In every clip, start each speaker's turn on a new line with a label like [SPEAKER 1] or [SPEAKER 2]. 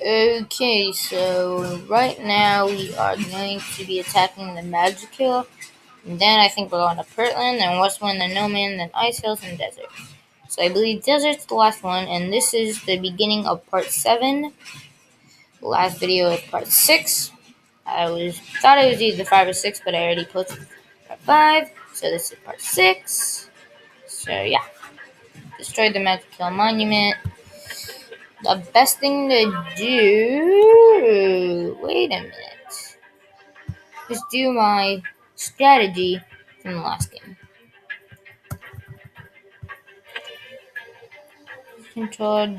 [SPEAKER 1] Okay, so right now we are going to be attacking the Magickill. And then I think we're going to Pertland, then Westwind, then No Man, then Ice Hills, and Desert. So I believe Desert's the last one, and this is the beginning of part 7. The last video is part 6. I was thought it was either 5 or 6, but I already posted part 5. So this is part 6. So yeah. Destroyed the Magickill Monument the best thing to do. Wait a minute. Just do my strategy from the last game. Controlled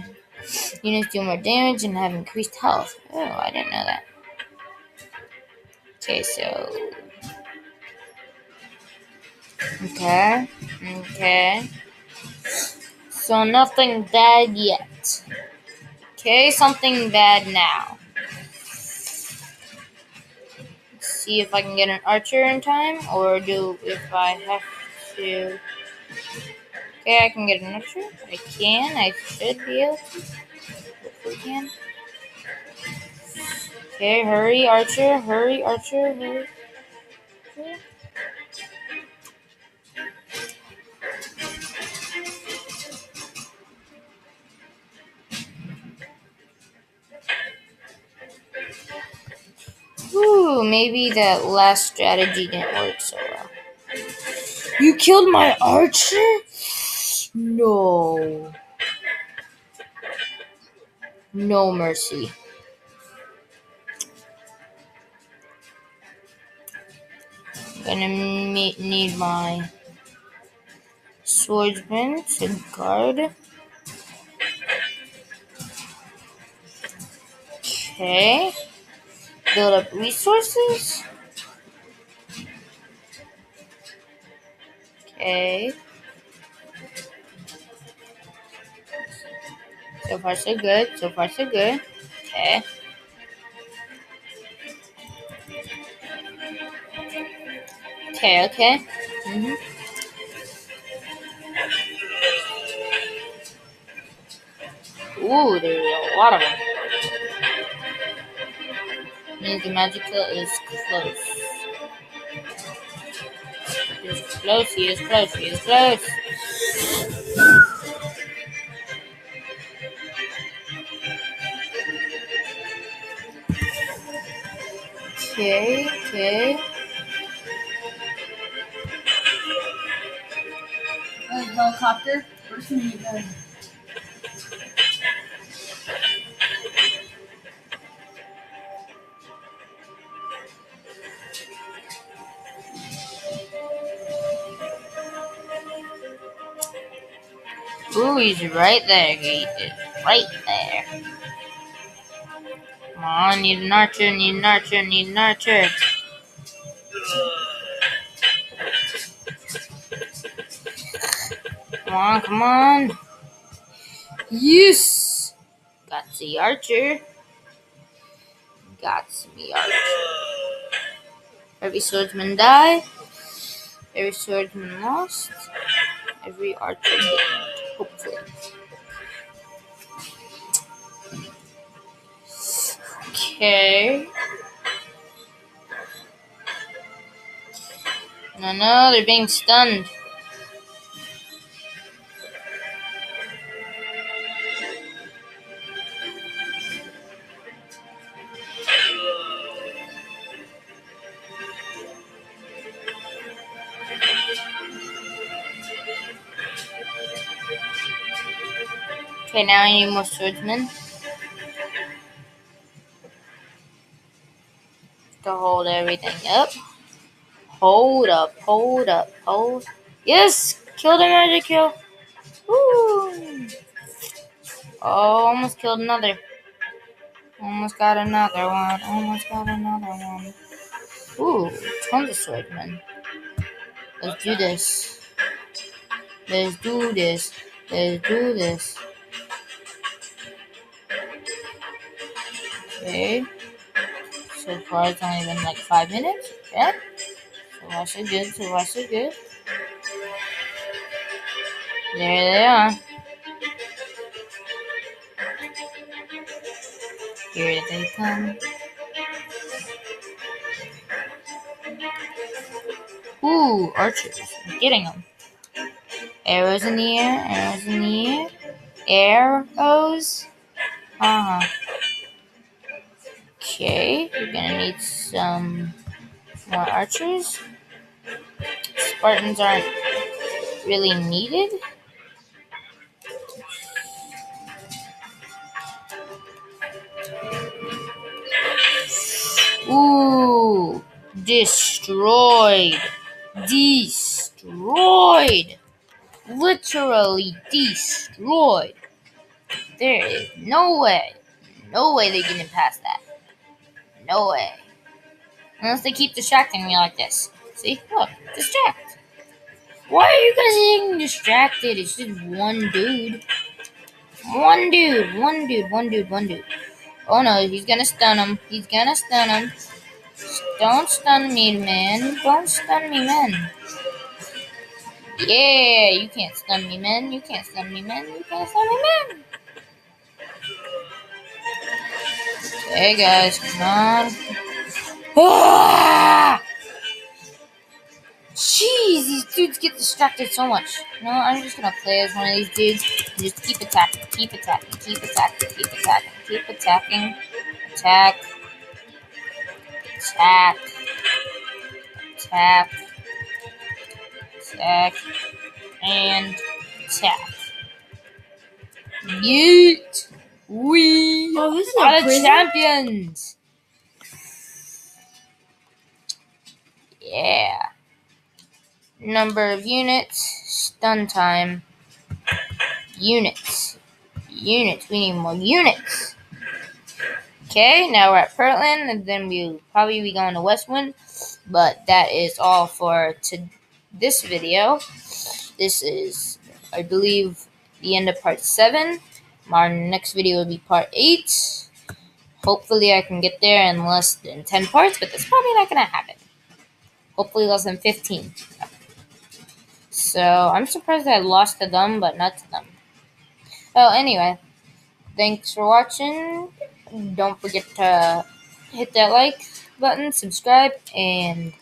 [SPEAKER 1] units do more damage and have increased health. Oh, I didn't know that. Okay, so. Okay. Okay. So nothing bad yet. Okay, something bad now. Let's see if I can get an archer in time, or do if I have to. Okay, I can get an archer. I can. I should be able to. Hopefully, can. Okay, hurry, archer. Hurry, archer. Hurry. Maybe that last strategy didn't work so well. You killed my archer? No. No mercy. I'm gonna need my swordsman to guard. Okay build up resources. Okay. So far so good. So far so good. Okay. Okay, okay. Mm-hmm. Ooh, there's a lot of them means the Magickill is close. He is close, he is close, he is close. Okay, okay.
[SPEAKER 2] A helicopter? Where's the
[SPEAKER 1] Ooh, he's right there. He is right there. Come on, need an archer, need an archer, need an archer. Come on, come on. Yes! Got the archer. Got me archer. Every swordsman died. Every swordsman lost. Every archer gained hopefully. Okay. No, no, they're being stunned. Okay, now I need more swordsmen. To hold everything up. Hold up, hold up, hold. Yes! Killed a Magickill! Woo! Oh, almost killed another. Almost got another one. Almost got another one. Ooh, tons of swordsmen. Let's do this. Let's do this. Let's do this. Okay. So far, it's only been like five minutes. Yeah. So far, so good. So far, so good. There they are. Here they come. Ooh, archers. I'm getting them. Arrows in the air, arrows in the air. Arrows. Uh huh. Okay, we're gonna need some more archers. Spartans aren't really needed. Ooh, destroyed. Destroyed. Literally destroyed. There is no way. No way they're getting past that. No way. Unless they keep distracting me like this. See? Look, distract. Why are you guys getting distracted? It's just one dude. One dude, one dude, one dude, one dude. Oh no, he's gonna stun him. He's gonna stun him. Don't stun me, man. Don't stun me, man. Yeah, you can't stun me, man. You can't stun me, man. You can't stun me, man. Hey guys, come on. Ah! Jeez, these dudes get distracted so much. Know, I'm just gonna play as one of these dudes and just keep attacking, keep attacking, keep attacking, keep attacking, keep attacking, attack, attack, attack, attack, and attack. Yeet! We
[SPEAKER 2] Oh, this is
[SPEAKER 1] are the
[SPEAKER 2] prison.
[SPEAKER 1] champions! Yeah. Number of units, stun time, units, units. We need more units. Okay, now we're at Pertland, and then we'll probably be going to Westwind. But that is all for to this video. This is, I believe, the end of part seven. Our next video will be part eight. Hopefully, I can get there in less than ten parts, but that's probably not gonna happen. Hopefully, less than fifteen. So I'm surprised I lost to them, but not to them. Well, anyway, thanks for watching. Don't forget to hit that like button, subscribe, and